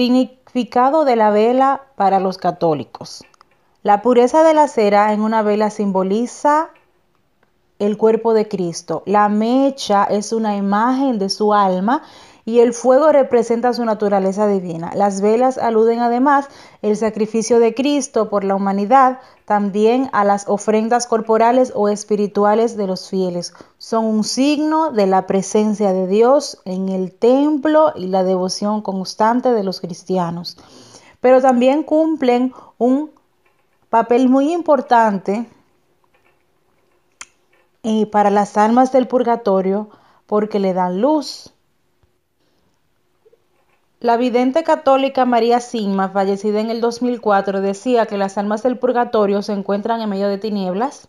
Significado de la vela para los católicos. La pureza de la cera en una vela simboliza el cuerpo de Cristo. La mecha es una imagen de su alma y el fuego representa su naturaleza divina. Las velas aluden además el sacrificio de Cristo por la humanidad, también a las ofrendas corporales o espirituales de los fieles. Son un signo de la presencia de Dios en el templo y la devoción constante de los cristianos. Pero también cumplen un papel muy importante eh, para las almas del purgatorio porque le dan luz. La vidente católica María Sigma, fallecida en el 2004, decía que las almas del purgatorio se encuentran en medio de tinieblas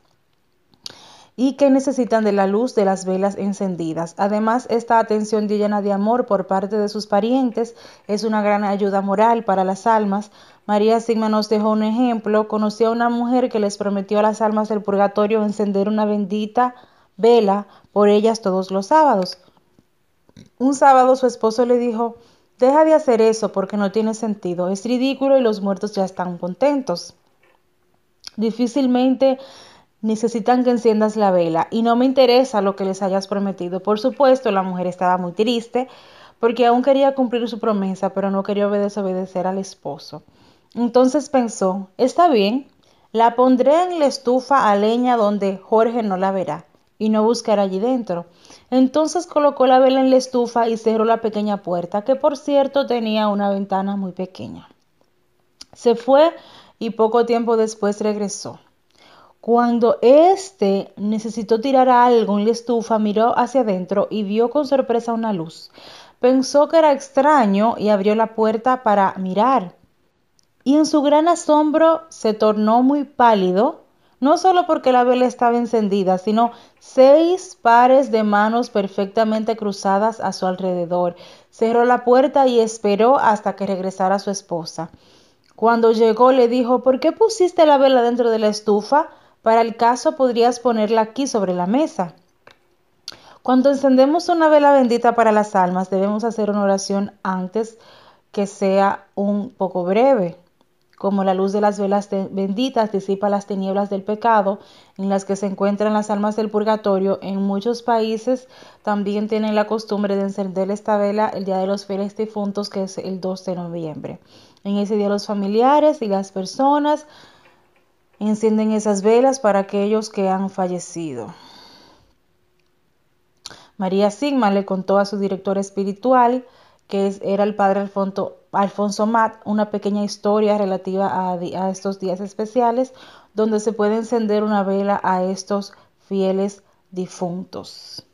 y que necesitan de la luz de las velas encendidas. Además, esta atención llena de amor por parte de sus parientes es una gran ayuda moral para las almas. María Sigma nos dejó un ejemplo. Conoció a una mujer que les prometió a las almas del purgatorio encender una bendita vela por ellas todos los sábados. Un sábado su esposo le dijo, Deja de hacer eso porque no tiene sentido. Es ridículo y los muertos ya están contentos. Difícilmente necesitan que enciendas la vela y no me interesa lo que les hayas prometido. Por supuesto, la mujer estaba muy triste porque aún quería cumplir su promesa, pero no quería desobedecer al esposo. Entonces pensó, está bien, la pondré en la estufa a leña donde Jorge no la verá y no buscará allí dentro. Entonces colocó la vela en la estufa y cerró la pequeña puerta, que por cierto tenía una ventana muy pequeña. Se fue y poco tiempo después regresó. Cuando éste necesitó tirar algo en la estufa, miró hacia adentro y vio con sorpresa una luz. Pensó que era extraño y abrió la puerta para mirar. Y en su gran asombro se tornó muy pálido no solo porque la vela estaba encendida, sino seis pares de manos perfectamente cruzadas a su alrededor. Cerró la puerta y esperó hasta que regresara su esposa. Cuando llegó le dijo, ¿por qué pusiste la vela dentro de la estufa? Para el caso podrías ponerla aquí sobre la mesa. Cuando encendemos una vela bendita para las almas, debemos hacer una oración antes que sea un poco breve como la luz de las velas benditas disipa las tinieblas del pecado en las que se encuentran las almas del purgatorio, en muchos países también tienen la costumbre de encender esta vela el día de los fieles difuntos, que es el 2 de noviembre. En ese día los familiares y las personas encienden esas velas para aquellos que han fallecido. María Sigma le contó a su director espiritual que era el padre Alfonso, Alfonso Matt, una pequeña historia relativa a, a estos días especiales donde se puede encender una vela a estos fieles difuntos.